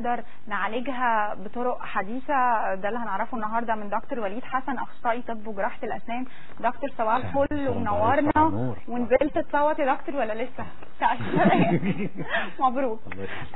نقدر نعالجها بطرق حديثة. ده اللي هنعرفه النهاردة من دكتور وليد حسن أخصائي طب وجراحة الأسنان. دكتور صباح الفل ومنورنا. ونزلت تصوت يا دكتور ولا لسه؟ مبروك.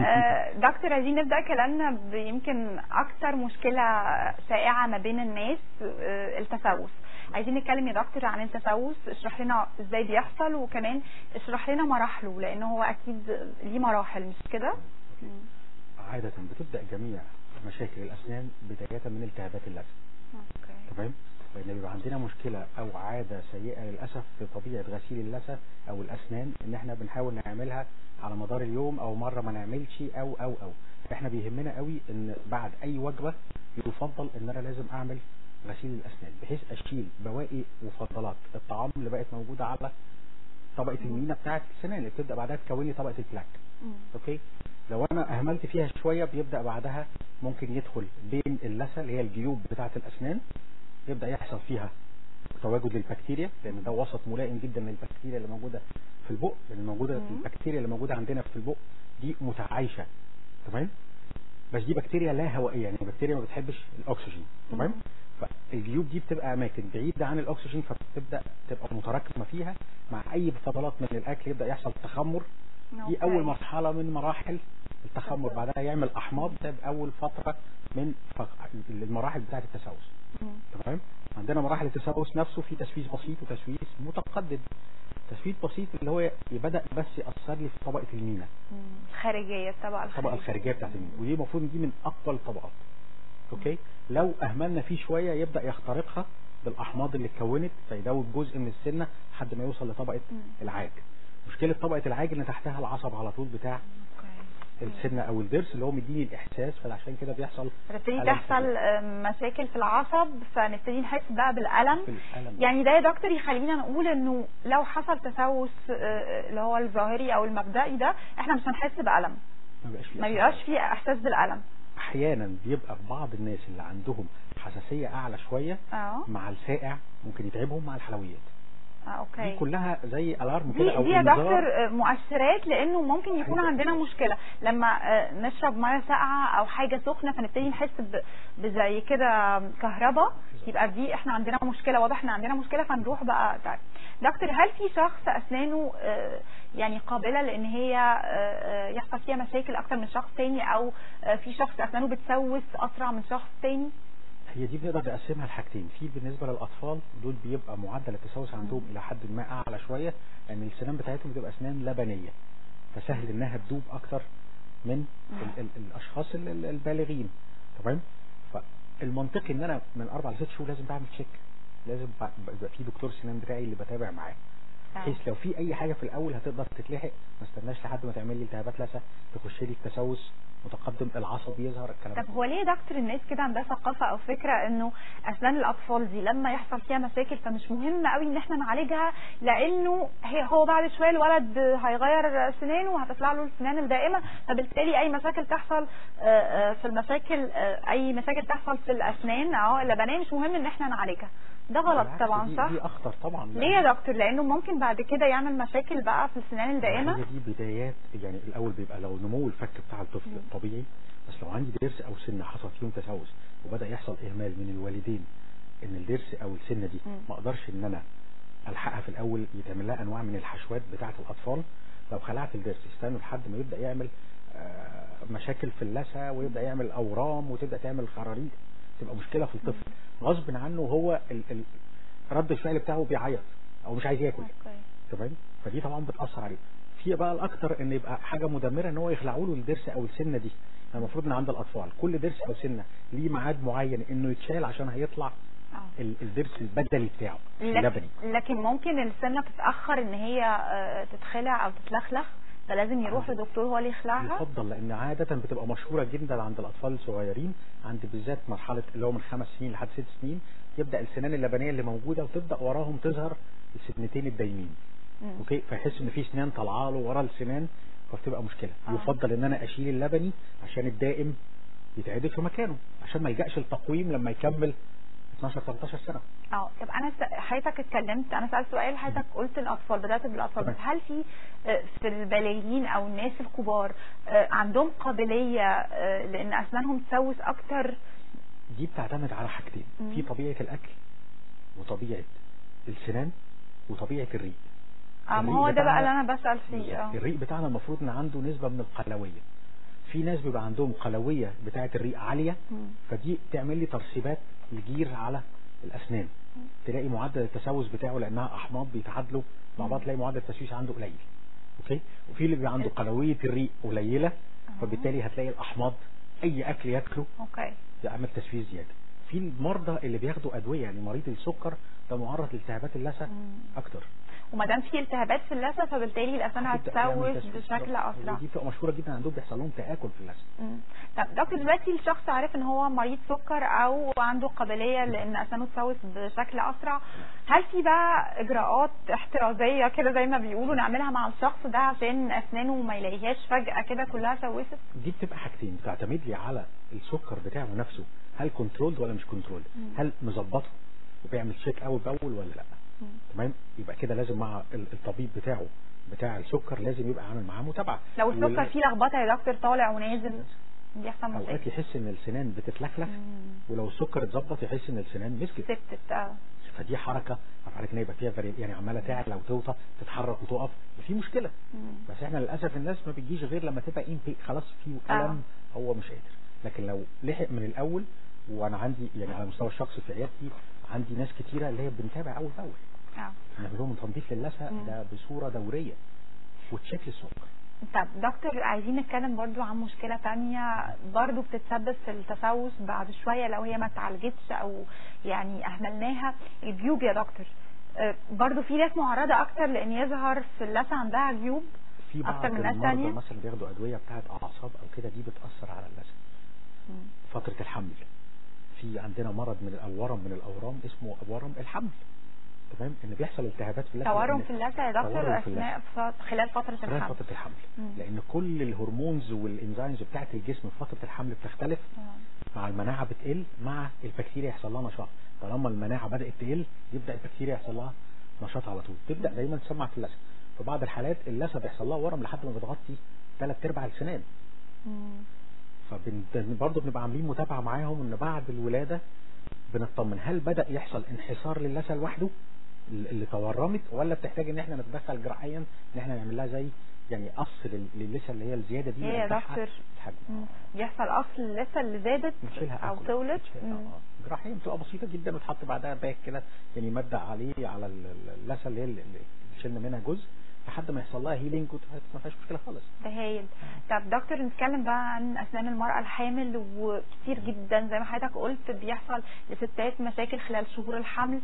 آه، دكتور عايزين نبدأ كلامنا بيمكن أكتر مشكلة شائعة ما بين الناس آه، التسوس. عايزين نتكلم يا دكتور عن التسوس. اشرح لنا إزاي بيحصل وكمان اشرح لنا مراحله لأنه هو أكيد ليه مراحل مش كده؟ عادة بتبدأ جميع مشاكل الأسنان بداية من التهابات اللثة تمام؟ لأن بيبقى عندنا مشكلة أو عادة سيئة للأسف في طبيعة غسيل اللثة أو الأسنان إن إحنا بنحاول نعملها على مدار اليوم أو مرة ما نعملش أو أو أو. إحنا بيهمنا قوي إن بعد أي وجبة يفضل إن أنا لازم أعمل غسيل الأسنان بحيث أشيل بواقي وفضلات الطعام اللي بقت موجودة على طبقة المينا بتاعت السنان اللي بتبدأ بعدها تكون لي طبقة البلاك. OK؟ لو أنا أهملت فيها شوية بيبدأ بعدها ممكن يدخل بين اللثة اللي هي الجيوب بتاعة الأسنان يبدأ يحصل فيها تواجد للبكتيريا لأن ده وسط ملائم جدا للبكتيريا اللي موجودة في البق لأن موجودة مم. البكتيريا اللي موجودة عندنا في البق دي متعايشة. تمام؟ بس دي بكتيريا لا هوائية يعني بكتيريا ما بتحبش الأكسجين. تمام؟ فالجيوب دي بتبقى أماكن بعيدة عن الأكسجين فبتبدأ تبقى متراكمة فيها مع أي فضلات من الأكل يبدأ يحصل تخمر. دي. أول مرحلة من مراحل التخمر. بعدها يعمل أحماض. ده أول فترة من المراحل بتاعة التسوس. تمام؟ عندنا مراحل التسوس نفسه في تسويس بسيط وتسويس متقدم. تسويس بسيط اللي هو بدأ بس يأثر لي في طبقة المينا. مم. خارجية الطبقة الطبقة الخارجية. بتاعت المينا. ودي المفروض دي من اقوى الطبقات. OK؟ لو أهملنا فيه شوية يبدأ يخترقها بالأحماض اللي اتكونت فيدوب جزء من السنة لحد ما يوصل لطبقة. العاج. مشكلة طبقة العاج إن تحتها العصب على طول بتاع. السنة أو الضرس اللي هو مديني الإحساس فعشان كده بيحصل تبتدي ألم تحصل. آه، مشاكل في العصب فنبتدي نحس بقى الألم. يعني ده يا دكتور يخلينا نقول إنه لو حصل تسوس آه، اللي هو الظاهري أو المبدئي ده إحنا مش هنحس بألم. ما بيبقاش فيه إحساس بالألم. أحيانا بيبقى في بعض الناس اللي عندهم حساسية أعلى شوية آه. مع السائع ممكن يتعبهم مع الحلويات. آه، أوكي. دي كلها زي ألارم كده أو دي يا دكتور آه، مؤشرات لأنه ممكن يكون عندنا مشكلة. لما آه، نشرب مية ساقعة أو حاجة سخنة فنبتدي نحس بزي كده كهرباء يبقى دي إحنا عندنا مشكلة واضح ان عندنا مشكلة فنروح بقى. طيب دكتور هل في شخص أسنانه آه، يعني قابلة لأن هي آه، آه، يحصل فيها مشاكل أكتر من شخص تاني أو آه، في شخص أسنانه بتسوس أسرع من شخص تاني. هي دي بنقدر نقسمها لحاجتين. في بالنسبة للأطفال دول بيبقى معدل التسوس عندهم إلى حد ما أعلى شوية لأن السنان بتاعتهم بتبقى أسنان لبنية فسهل إنها تدوب أكتر من ال ال الأشخاص ال- ال- البالغين. تمام؟ فالمنطقي إن أنا من أربع لست شهور لازم بعمل تشيك لازم يبقى في دكتور سنان بتاعي اللي بتابع معاه. بحيث لو في أي حاجة في الأول هتقدر تتلحق ما استناش لحد ما تعمل لي التهابات لثة تخش لي التسوس متقدم العصب يظهر الكلام طب هو ليه دكتور الناس كده عندها ثقافة أو فكرة إنه أسنان الأطفال دي لما يحصل فيها مشاكل فمش مهم قوي إن إحنا نعالجها؟ لأنه هي هو بعد شوية الولد هيغير سنانه وهتطلع له السنان الدائمة فبالتالي أي مشاكل تحصل آه، آه، في المشاكل آه، أي مشاكل تحصل في الأسنان أو اللبنيه مش مهم إن إحنا نعالجها. ده غلط طبعا دي, صح؟ دي أخطر طبعا ليه يا دكتور؟ لأنه ممكن بعد كده يعمل مشاكل بقى في السنان الدائمه هي دي بدايات يعني الأول بيبقى لو نمو الفك بتاع الطفل طبيعي بس لو عندي ضرس أو سنه حصل فيهم تسوس وبدأ يحصل إهمال من الوالدين إن الضرس أو السنة دي. ما أقدرش إن أنا ألحقها في الأول يتعمل لها أنواع من الحشوات بتاعة الأطفال. لو خلعت الضرس يستنوا لحد ما يبدأ يعمل آه، مشاكل في اللثة ويبدأ يعمل أورام وتبدأ تعمل خراريج تبقى مشكلة في الطفل. غصب عنه هو ال ال رد الفعل بتاعه بيعيط أو مش عايز ياكل. أوكي تمام؟ فدي طبعا بتأثر عليه. في بقى الأكتر إن يبقى حاجة مدمرة إن هو يخلعوا له الضرس أو السنة دي. يعني المفروض إن عند الأطفال كل ضرس أو سنة ليه ميعاد معين إنه يتشال عشان هيطلع ال- الضرس البدلي بتاعه لكن, اللبني لكن ممكن السنة تتأخر إن هي آه، تتخلع أو تتلخلخ. فلازم يروح لدكتور هو اللي يخلعها. يفضل لأن عادة بتبقى مشهورة جدا عند الأطفال الصغيرين عند بالذات مرحلة اللي هو من خمس سنين لحد ست سنين يبدأ السنان اللبنية اللي موجودة وتبدأ وراهم تظهر السنتين الدايمين. أوكي؟ فيحس إن في سنان طالعة له ورا السنان فبتبقى مشكلة. آه. يفضل إن أنا أشيل اللبني عشان الدائم يتعدل في مكانه عشان ما يلجأش التقويم لما يكمل 12 13 سنة. آه طب أنا حضرتك اتكلمت أنا سألت سؤال حضرتك قلت الأطفال بدأت بالأطفال بس. هل في آه، في البالغين أو الناس الكبار آه، عندهم قابلية آه، لأن أسنانهم تسوس أكتر؟ دي بتعتمد على حاجتين. في طبيعة الأكل وطبيعة السنان وطبيعة الريق. آه ما هو ده بقى اللي أنا بسأل فيه الريق بتاعنا المفروض إن عنده نسبة من القلوية. في ناس بيبقى عندهم قلوية بتاعه الريق عالية مم. فدي تعمل لي ترسيبات الجير على الأسنان. تلاقي معدل التسوس بتاعه لأنها أحماض بيتعادلوا مع بعض تلاقي معدل التسويس عنده قليل. OK؟ وفي اللي بيبقى عنده قلوية الريق قليلة فبالتالي هتلاقي الأحماض أي أكل ياكله OK. يعمل تسويس زيادة. في المرضى اللي بياخدوا أدوية يعني مريض السكر ده معرض لالتهابات اللثة. أكتر. وما دام في التهابات في اللثة فبالتالي الاسنان تعمل هتسوس. بشكل أسرع. ودي بتبقى مشهورة جدا عندهم بيحصل لهم تآكل في اللثة. طب دكتور دلوقتي الشخص عارف إن هو مريض سكر أو عنده قابلية لأن أسنانه تسوس بشكل أسرع هل في بقى إجراءات احترازية كده زي ما بيقولوا نعملها مع الشخص ده عشان أسنانه ما يلاقيهاش فجأة كده كلها سوست؟ دي بتبقى حاجتين بتعتمد لي على السكر بتاعه نفسه. هل controlled ولا مش كنترولد مم. هل مظبطه وبيعمل check أول بأول ولا لأ. تمام يبقى كده لازم مع ال- الطبيب بتاعه بتاع السكر لازم يبقى عامل معاه متابعة لو السكر وال- فيه لخبطة يا دكتور طالع ونازل بيحصل أوقات مشاكل يحس إن السنان بتتلخلخ. ولو السكر اتظبط يحس إن السنان مسكت سبتت آه فدي حركة عارف إن يبقى فيها يعني عمالة تعلى وتوطى تتحرك وتقف في مشكلة مم. بس إحنا للأسف الناس ما بتجيش غير لما تبقى خلاص في آه. ألم هو مش قادر لكن لو لحق من الأول وأنا عندي يعني على المستوى الشخصي في عيادتي عندي ناس كتيرة اللي هي بنتابع أول بأول. آه. نعمل لهم تنظيف للثه مم. ده بصورة دورية وتشيك للسكر. طب دكتور عايزين نتكلم برضو عن مشكلة تانية برضو بتتسبب في التسوس بعد شوية لو هي ما اتعالجتش أو يعني أهملناها. الجيوب يا دكتور. آه، برضو في ناس معرضة أكتر لإن يظهر في اللثة عندها جيوب في بعض أكتر من ناس المرضى مثلا بياخدوا أدوية بتاعت أعصاب أو كده دي بتأثر على اللثة. مم. فترة الحمل. في عندنا مرض من أو ورم من الأورام اسمه ورم الحمل. تمام؟ إن بيحصل التهابات في اللثه تورم في اللثة يا دكتور أثناء خلال خلال الحمل. فترة الحمل. مم. لأن كل الهرمونز والإنزيمز بتاعت الجسم في فترة الحمل بتختلف. آه. مع المناعة بتقل مع البكتيريا يحصل لها نشاط. طالما المناعة بدأت تقل يبدأ البكتيريا يحصل لها نشاط على طول. تبدأ دايما تسمع في اللثة. في بعض الحالات اللثة بيحصل لها ورم لحد ما بتغطي ثلاث أرباع السنان مم. فبرضه بنبقى عاملين متابعه معاهم إن بعد الولاده بنطمن هل بدا يحصل انحسار للثه لوحده اللي تورمت ولا بتحتاج إن إحنا نتدخل جراحيا إن إحنا نعمل لها زي يعني قص لل- للثه اللي هي الزيادة دي يا دكتور؟ مم. بيحصل اصل اللثة اللي زادت أو. طولت. آه. جراحيا بتبقى بسيطة جدا وتحط بعدها pack كده يعني مادة عليه على ال- ال- اللثه اللي هي اللي شلنا منها جزء لحد ما يحصل لها healing ما فيهاش مشكلة خالص. ده هايل طب دكتور نتكلم بقى عن أسنان المرأة الحامل وكتير جدا زي ما حضرتك قلت بيحصل لستات مشاكل خلال شهور الحمل.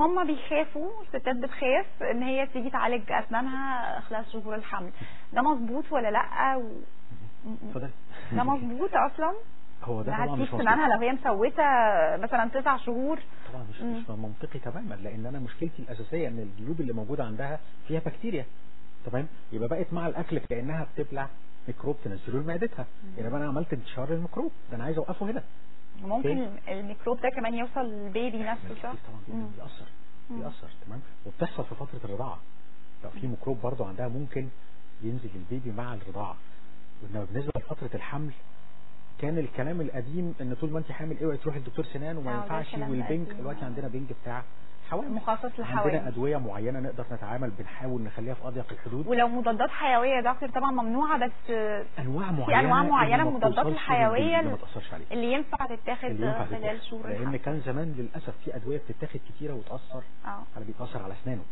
هما بيخافوا الستات بتخاف إن هي تيجي تعالج أسنانها خلال شهور الحمل. ده مظبوط ولا لأ؟ و... اتفضل ده مظبوط أصلا؟ هو ده طبعا مش. سنانها لو هي مسوسه مثلا تسع شهور طبعا مش مم. مش منطقي تماما لأن أنا مشكلتي الأساسية إن الجيوب اللي موجودة عندها فيها بكتيريا تمام يبقى بقت مع الأكل كأنها بتبلع ميكروب تنزله لمعدتها يبقى أنا عملت انتشار للميكروب ده أنا عايز أوقفه هنا ممكن الميكروب ده كمان يوصل لل baby نفسه صح؟ طبعا. بيأثر. بيأثر تمام وبتحصل في فترة الرضاعة لو في ميكروب برضو عندها ممكن ينزل ال baby مع الرضاعة وانما بالنسبة لفترة الحمل كان الكلام القديم إن طول ما أنت حامل أوعي تروحي لدكتور سنان وما ده ينفعش والبنج. دلوقتي عندنا بنج بتاع حوامل مخصص عندنا للحوامل أدوية معينة نقدر نتعامل بنحاول نخليها في أضيق الحدود. ولو مضادات حيوية يا دكتور طبعا ممنوعة بس أنواع معينة انواع معينة ما المضادات للبنج، اللي اللي ينفع تتاخد. خلال. شهور لأن كان زمان للأسف في أدوية بتتاخد كتيرة وتأثر. آه. على بيتأثر على أسنانه.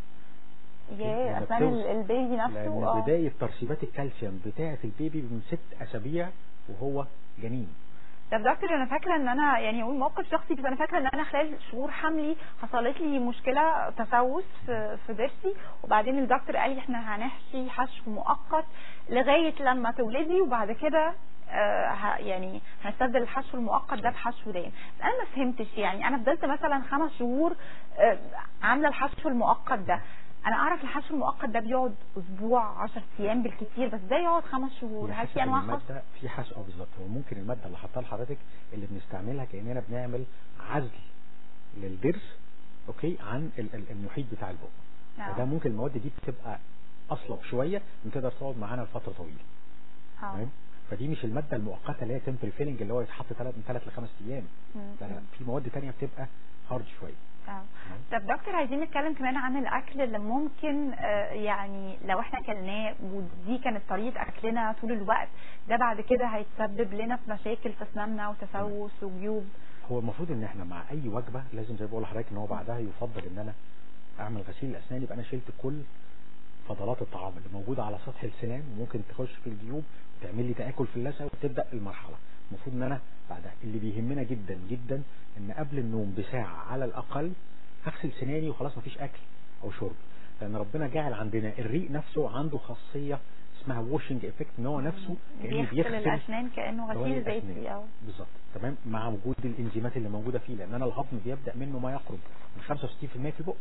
ياه أسنان ال baby نفسه؟ آه. بداية ترسيبات الكالسيوم بتاعة ال baby من ست أسابيع وهو جنين طب دكتور أنا فاكرة إن أنا يعني أقول موقف شخصي بس أنا فاكرة إن أنا خلال شهور حملي حصلت لي مشكلة تسوس في ضرسي وبعدين الدكتور قال لي إحنا هنحشي حشو مؤقت لغاية لما تولدي وبعد كده آه يعني هنستبدل الحشو المؤقت ده بحشو دائم بس أنا ما فهمتش يعني أنا فضلت مثلا خمس شهور آه عاملة الحشو المؤقت ده. أنا أعرف الحشو المؤقت ده بيقعد أسبوع 10 أيام بالكتير بس ده يقعد خمس شهور. هل في أنواع خاصة؟ الماده في حشو آه بالظبط. هو ممكن المادة اللي حطها لحضرتك اللي بنستعملها كأننا بنعمل عزل للضرس أوكي عن ال- ال- المحيط بتاع البق. آه. فده ممكن المواد دي بتبقى أصلب شوية من تقدر تقعد معانا لفترة طويلة. تمام؟ فدي مش المادة المؤقتة اللي هي temporary filling اللي هو يتحط ثلاث من ثلاث لخمس أيام. لا في مواد تانية بتبقى hard شوية. طب دكتور عايزين نتكلم كمان عن الأكل اللي ممكن آه، يعني لو إحنا أكلناه ودي كانت طريقة أكلنا طول الوقت ده بعد كده هيتسبب لنا في مشاكل في أسناننا وتسوس وجيوب. هو المفروض إن إحنا مع أي وجبة لازم زي ما بقول لحضرتك إن هو بعدها يفضل إن أنا أعمل غسيل الأسنان يبقى أنا شلت كل فضلات الطعام اللي موجودة على سطح السنان وممكن تخش في الجيوب وتعمل لي تأكل في اللثة وتبدأ المرحلة. المفروض إن أنا بعدها. اللي بيهمنا جدا جدا إن قبل النوم بساعة على الأقل هغسل سناني وخلاص مفيش أكل أو شرب. لأن ربنا جعل عندنا الريق نفسه عنده خاصية اسمها washing effect إن هو نفسه كأنه بيغسل الأسنان كأنه غسيل. زيتي أو بالظبط. تمام؟ مع وجود الإنزيمات اللي موجودة فيه لأن أنا الهضم بيبدأ منه ما يقرب من 65% في البق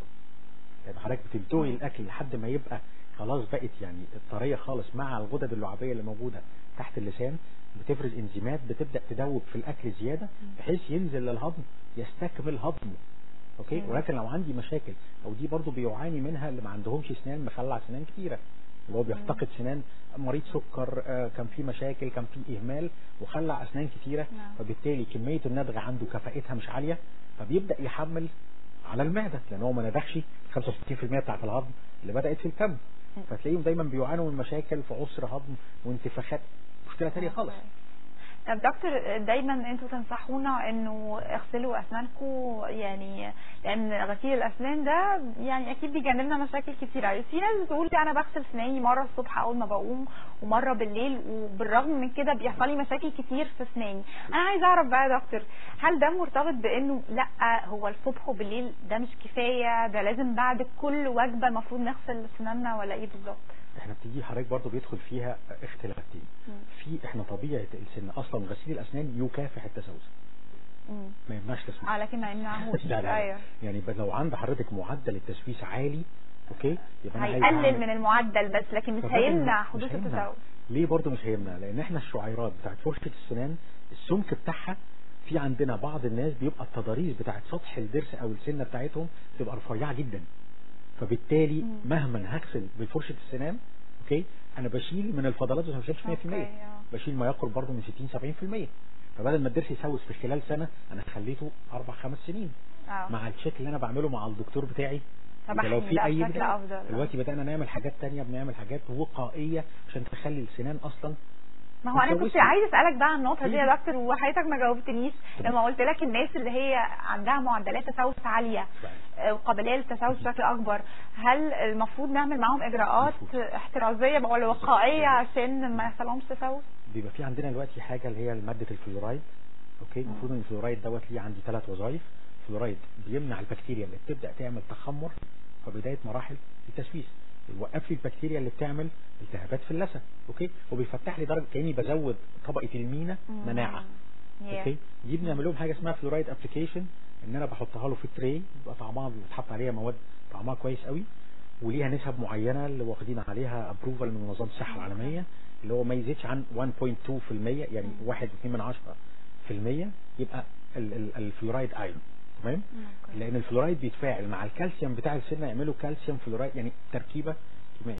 يعني حضرتك بتلتوي الأكل لحد ما يبقى خلاص بقت يعني الطرية خالص مع الغدد اللعابية اللي موجودة تحت اللسان بتفرز إنزيمات بتبدأ تدوب في الأكل زيادة بحيث ينزل للهضم يستكمل هضمه أوكي؟ مم. ولكن لو عندي مشاكل أو دي برضو بيعاني منها اللي ما عندهمش اسنان مخلع سنان كتيرة. اللي هو بيفتقد سنان مريض سكر آه، كان في مشاكل كان في إهمال وخلع أسنان كتيرة. نعم. فبالتالي كمية الندغ عنده كفاءتها مش عالية فبيبدأ يحمل على المعدة لأن هو ما ندغش 65% بتاعت الهضم اللي بدأت في الفم. فتلاقيهم دايما بيعانوا من مشاكل في عسر هضم وانتفاخات. مشكلة تانية خالص. دكتور دايما أنتوا تنصحونا انه اغسلوا أسنانكم؟ يعني لأن غسيل الأسنان ده يعني أكيد بيجنبنا مشاكل كتير. في ناس بتقول أنا بغسل اسناني مرة الصبح أول ما بقوم ومرة بالليل وبالرغم من كده بيحصل لي مشاكل كتير في اسناني أنا عايزة أعرف بقى يا دكتور هل ده مرتبط بإنه لأ هو الصبح وبالليل ده مش كفاية؟ ده لازم بعد كل وجبة المفروض نغسل اسناننا ولا إيه بالظبط؟ إحنا بتيجي حضرتك برضو بيدخل فيها اختلافاتين في إحنا طبيعة السن أصلا غسيل الأسنان يكافح التسوس. ما يمنعش تسويس آه لكن ما يمنعهوش لا لا. أيوه. يعني لو عند حضرتك معدل التسويس عالي أوكي؟ يبقى هيقلل من المعدل بس لكن مش هيمنع حدوث. التسوس. ليه برضو مش هيمنع؟ لأن إحنا الشعيرات بتاعت فرشة السنان السمك بتاعها في عندنا بعض الناس بيبقى التضاريس بتاعت سطح الضرس أو السنة بتاعتهم تبقى رفيعة جدا. فبالتالي. مهما هغسل بفرشة السنان okay أنا بشيل من الفضلات بس ما بشيلش 100% okay، آه. بشيل ما يقرب برضو من 60 70% فبدل ما الضرس يسوس في خلال سنة أنا خليته أربع خمس سنين آه مع ال check اللي أنا بعمله مع الدكتور بتاعي لو في أي. دلوقتي بدأنا نعمل حاجات تانية بنعمل حاجات وقائية عشان تخلي السنان أصلا ما هو أنا كنت. عايز أسألك بقى عن النقطة دي يا دكتور وحضرتك ما جاوبتنيش. لما قلت لك الناس اللي هي عندها معدلات تسوس عالية آه، وقابليه للتسوس بشكل أكبر هل المفروض نعمل معاهم إجراءات. احترازية ولا وقائية عشان ما يحصلهمش تسوس؟ بيبقى في عندنا دلوقتي حاجة اللي هي مادة الفلورايد okay؟ المفروض إن الفلورايد دوت ليه عندي ثلاث وظائف. الفلورايد بيمنع البكتيريا اللي بتبدأ تعمل تخمر في بداية مراحل التسويس. يوقف لي البكتيريا اللي بتعمل التهابات في اللثة okay؟ وبيفتح لي درجة كأني بزود طبقة المينا Yeah. okay؟ دي بنعمل لهم حاجة اسمها fluoride application إن أنا بحطها له في tray بيبقى طعمها بيتحط عليها مواد طعمها كويس قوي وليها نسب معينة اللي واخدين عليها approval من منظمة الصحة العالمية اللي هو ما يزيدش عن 1.2% يعني 1.2 من 10% يبقى ال- ال- ال fluoride ion تمام. لأن الفلورايد بيتفاعل مع الكالسيوم بتاع السنة يعملوا calcium fluoride يعني تركيبة